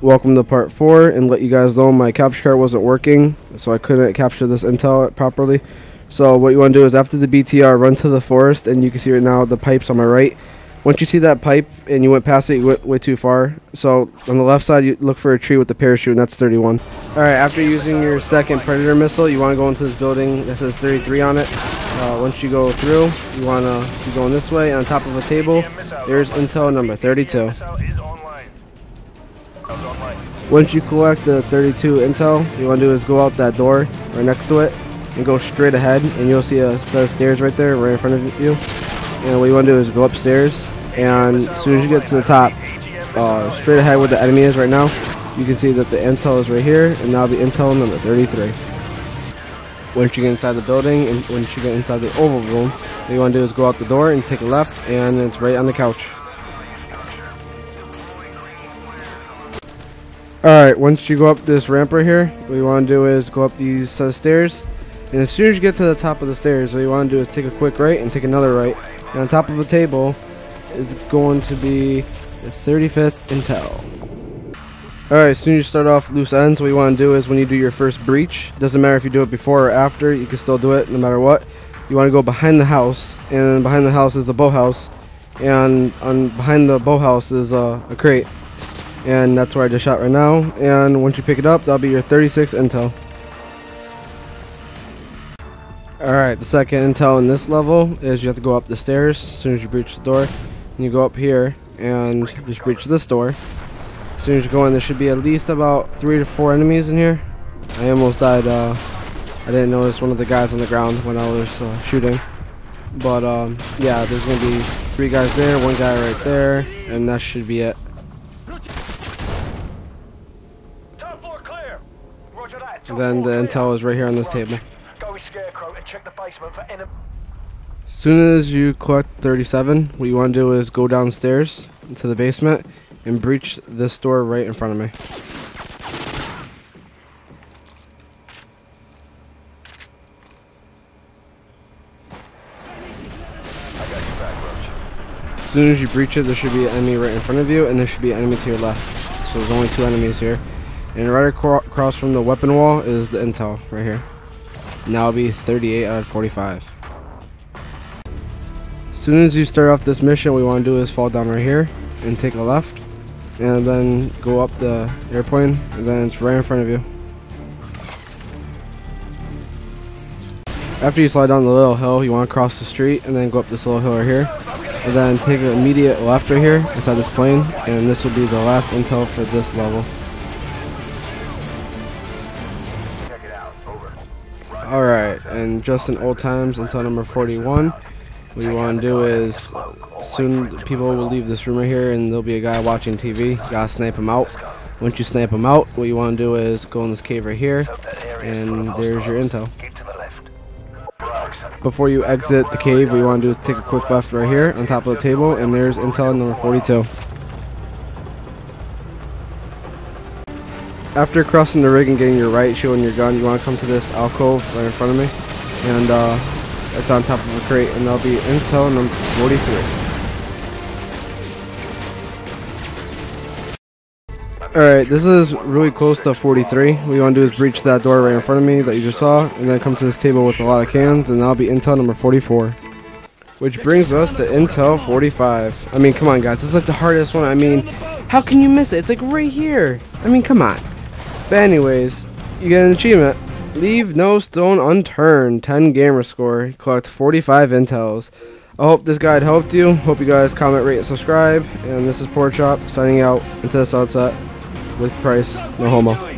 welcome to part 4 and let you guys know my capture card wasn't working so I couldn't capture this intel properly. So what you want to do is after the BTR run to the forest and you can see right now the pipes on my right. Once you see that pipe and you went past it you went way too far. So on the left side you look for a tree with the parachute and that's 31 alright after using your second predator missile you want to go into this building that says 33 on it. Uh, once you go through you want to keep going this way. On top of a table there's intel number 32 once you collect the 32 intel, you want to do is go out that door right next to it and go straight ahead and you'll see a set of stairs right there right in front of you. And what you want to do is go upstairs and as soon as you get to the top, uh, straight ahead where the enemy is right now, you can see that the intel is right here and that'll be intel number 33. Once you get inside the building and once you get inside the oval room, what you want to do is go out the door and take a left and it's right on the couch. Alright, once you go up this ramp right here, what you want to do is go up these stairs. And as soon as you get to the top of the stairs, what you want to do is take a quick right and take another right. And on top of the table is going to be the 35th Intel. Alright, as soon as you start off loose ends, what you want to do is when you do your first breach, doesn't matter if you do it before or after, you can still do it no matter what. You want to go behind the house, and behind the house is a boathouse, and on behind the boathouse is a, a crate and that's where I just shot right now. And once you pick it up that'll be your 36 intel. Alright the second intel in this level is you have to go up the stairs as soon as you breach the door. And you go up here and just breach this door. As soon as you go in there should be at least about three to four enemies in here. I almost died uh, I didn't notice one of the guys on the ground when I was uh, shooting. But um, yeah there's gonna be three guys there one guy right there and that should be it Then the intel is right here on this table. As soon as you collect 37, what you want to do is go downstairs into the basement and breach this door right in front of me. As soon as you breach it, there should be an enemy right in front of you, and there should be an enemy to your left. So there's only two enemies here. And right across from the weapon wall is the intel right here. Now it'll be 38 out of 45. As soon as you start off this mission, what we want to do is fall down right here and take a left. And then go up the airplane, and then it's right in front of you. After you slide down the little hill, you want to cross the street and then go up this little hill right here. And then take an immediate left right here inside this plane, and this will be the last intel for this level. Alright, and just in old times intel number 41, what you want to do is soon people will leave this room right here and there'll be a guy watching TV. You gotta snipe him out. Once you snipe him out, what you want to do is go in this cave right here, and there's your intel. Before you exit the cave, what you want to do is take a quick left right here on top of the table, and there's intel number 42. After crossing the rig and getting your right, showing your gun, you want to come to this alcove right in front of me. And uh, it's on top of a crate, and that'll be intel number 43. Alright, this is really close to 43. What you want to do is breach that door right in front of me that you just saw, and then come to this table with a lot of cans, and that'll be intel number 44. Which brings us to intel 45. I mean, come on guys, this is like the hardest one. I mean, how can you miss it? It's like right here. I mean, come on. But anyways, you get an achievement. Leave no stone unturned. 10 gamer score. Collect 45 intels. I hope this guide helped you. Hope you guys comment, rate, and subscribe. And this is Porkchop signing out into the sunset with Price. No homo.